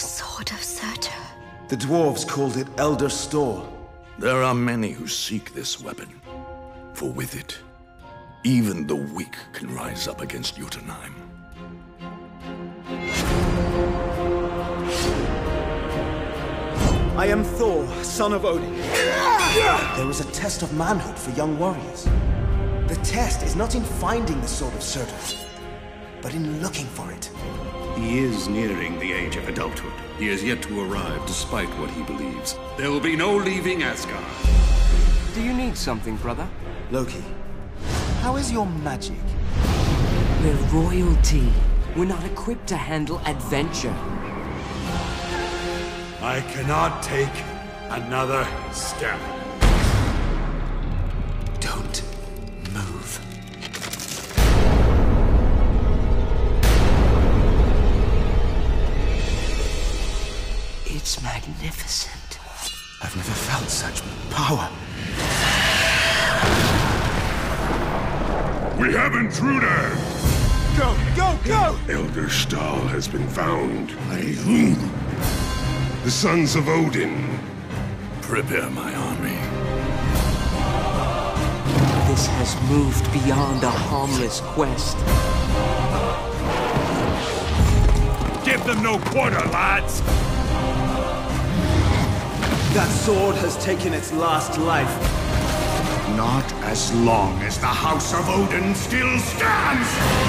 Sword of Surtur. The dwarves called it Elder Store. There are many who seek this weapon, for with it, even the weak can rise up against Jotunheim. I am Thor, son of Odin. There is a test of manhood for young warriors. The test is not in finding the Sword of Surtur, but in looking for it. He is nearing the age of adulthood. He has yet to arrive, despite what he believes. There will be no leaving Asgard. Do you need something, brother? Loki, how is your magic? We're royalty. We're not equipped to handle adventure. I cannot take another step. It's magnificent. I've never felt such power. We have intruder! Go, go, go! Elder Stahl has been found. By whom? The sons of Odin. Prepare my army. This has moved beyond a harmless quest. Give them no quarter, lads! That sword has taken its last life. Not as long as the House of Odin still stands!